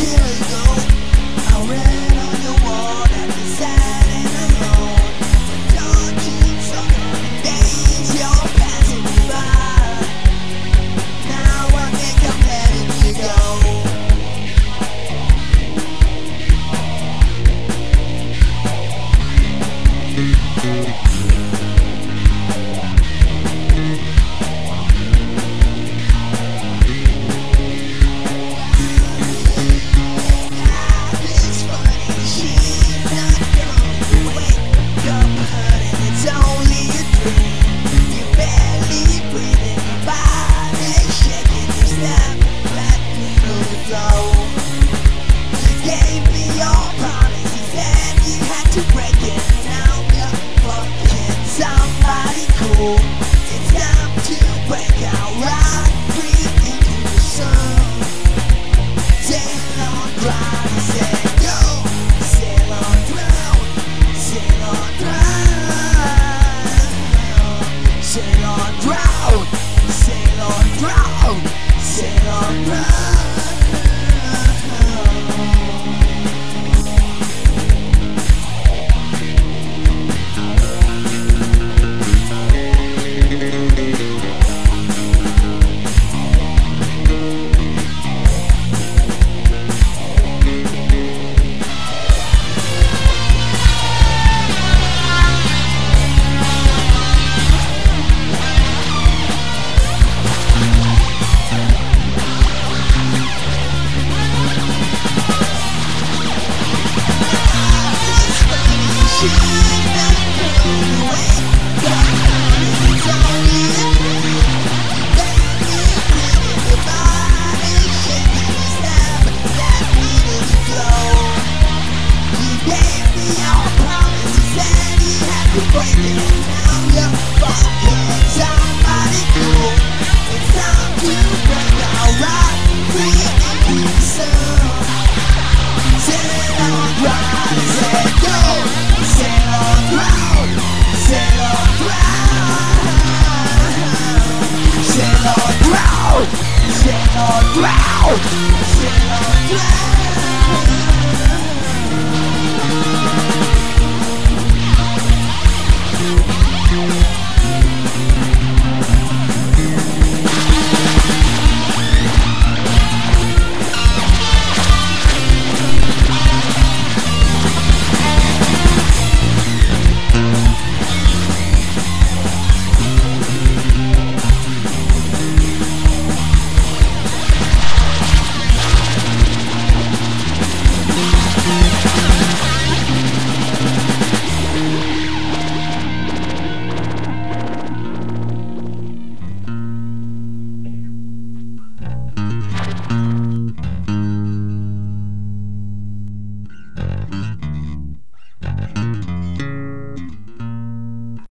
Years ago, I on your wall. Sit on ground.